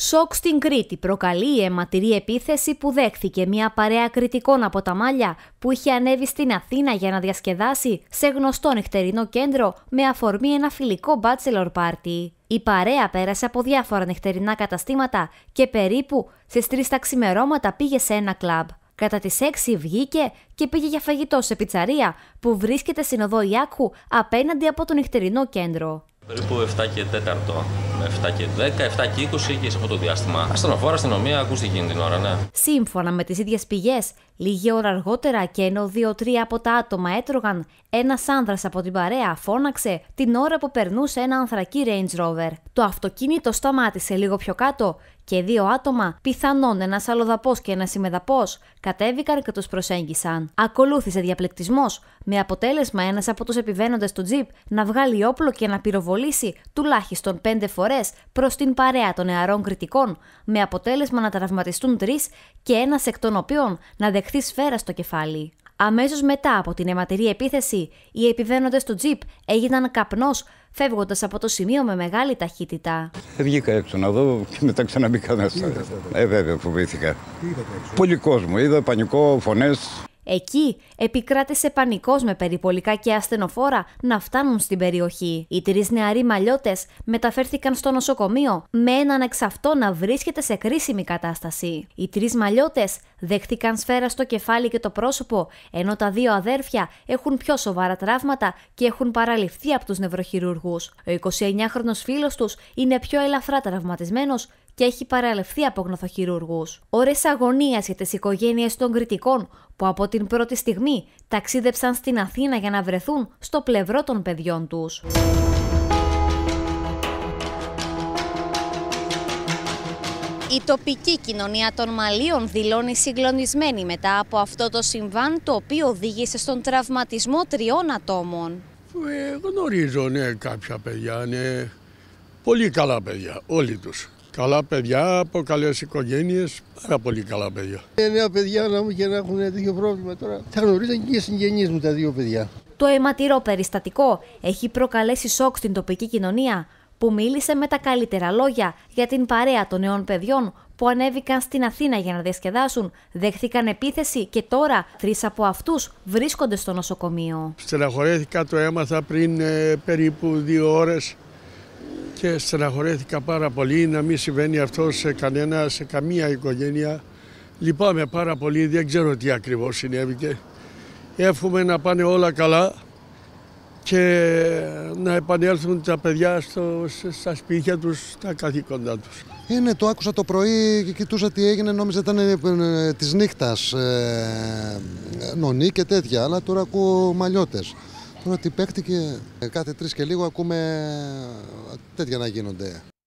Σοκ στην Κρήτη προκαλεί η αιματηρή επίθεση που δέχθηκε μια παρέα κριτικών από τα μάλια που είχε ανέβει στην Αθήνα για να διασκεδάσει σε γνωστό νυχτερινό κέντρο με αφορμή ένα φιλικό bachelor party. Η παρέα πέρασε από διάφορα νυχτερινά καταστήματα και περίπου στις 3 τα ξημερώματα πήγε σε ένα κλαμπ. Κατά τις 6 βγήκε και πήγε για φαγητό σε πιτσαρία που βρίσκεται στην οδό Ιάκχου απέναντι από το νυχτερινό κέντρο. Περίπου 7 και 4, 7 και 10, 7 και 20 και σε αυτό το διάστημα. Ασθενοφόρα αστυνομία ακούστηκε εκείνη την ώρα, ναι. Σύμφωνα με τις ίδιες πηγές, λίγη ώρα αργότερα και ενώ δύο-τρία από τα άτομα έτρωγαν, ένας άνδρας από την παρέα φώναξε την ώρα που περνούσε ένα ανθρακή Range Rover. Το αυτοκίνητο σταμάτησε λίγο πιο κάτω και δύο άτομα, πιθανόν ένας αλλοδαπός και ένας ημεδαπός, κατέβηκαν και τους προσέγγισαν. Ακολούθησε διαπληκτισμός, με αποτέλεσμα ένας από τους επιβαίνοντες στο τζιπ να βγάλει όπλο και να πυροβολήσει τουλάχιστον πέντε φορές προς την παρέα των νεαρών κριτικών, με αποτέλεσμα να τραυματιστούν τρεις και ένας εκ των οποίων να δεχθεί σφαίρα στο κεφάλι. Αμέσως μετά από την αιματηρή επίθεση, οι επιβαίνοντες στο τζιπ έγιναν καπνός, φεύγοντας από το σημείο με μεγάλη ταχύτητα. Βγήκα έξω να δω και μετά ξαναμπήκα μέσα. Ε, βέβαια, φοβήθηκα. Πολύ κόσμο. Είδα πανικό, φωνές. Εκεί επικράτησε πανικός με περιπολικά και ασθενοφόρα να φτάνουν στην περιοχή. Οι τρεις νεαροί μαλλιώτες μεταφέρθηκαν στο νοσοκομείο με έναν εξ αυτό να βρίσκεται σε κρίσιμη κατάσταση. Οι τρεις μαλλιώτες δέχτηκαν σφαίρα στο κεφάλι και το πρόσωπο, ενώ τα δύο αδέρφια έχουν πιο σοβαρά τραύματα και έχουν παραληφθεί από τους νευροχειρουργούς. Ο 29χρονο φίλος τους είναι πιο ελαφρά τραυματισμένος και έχει παραλευθεί από γνωθοχειρούργους. Ωρε αγωνίας για τις οικογένειες των κριτικών που από την πρώτη στιγμή ταξίδεψαν στην Αθήνα για να βρεθούν στο πλευρό των παιδιών τους. Η τοπική κοινωνία των Μαλίων δηλώνει συγκλονισμένη μετά από αυτό το συμβάν το οποίο οδήγησε στον τραυματισμό τριών ατόμων. Ε, γνωρίζω ναι, κάποια παιδιά, ναι, πολύ καλά παιδιά, όλοι τους. Καλά παιδιά από καλές οικογένειες, πάρα πολύ καλά παιδιά. Ε, νέα παιδιά να μου και να έχουν τέτοιο πρόβλημα τώρα. Θα γνωρίζαν και οι συγγενείς μου τα δύο παιδιά. Το αιματηρό περιστατικό έχει προκαλέσει σοκ στην τοπική κοινωνία που μίλησε με τα καλύτερα λόγια για την παρέα των νέων παιδιών που ανέβηκαν στην Αθήνα για να διασκεδάσουν, δέχθηκαν επίθεση και τώρα τρεις από αυτούς βρίσκονται στο νοσοκομείο. Στεναχωρέθηκα, το έμαθα πριν ε, περίπου δύο ώρες και στεναχωρέθηκα πάρα πολύ να μην συμβαίνει αυτό σε κανένα, σε καμία οικογένεια. Λυπάμαι πάρα πολύ, δεν ξέρω τι ακριβώς συνέβηκε. Εύχομαι να πάνε όλα καλά και να επανέλθουν τα παιδιά στο, στα σπίτια τους, στα καθήκοντά τους. Είναι, το άκουσα το πρωί και κοιτούσα τι έγινε, νόμιζα ήταν ε, ε, της νύχτας, ε, νονί και τέτοια, αλλά τώρα ακούω μαλλιώτες. Τώρα τι παίχτηκε κάθε τρεις και λίγο ακούμε τέτοια να γίνονται.